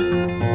Música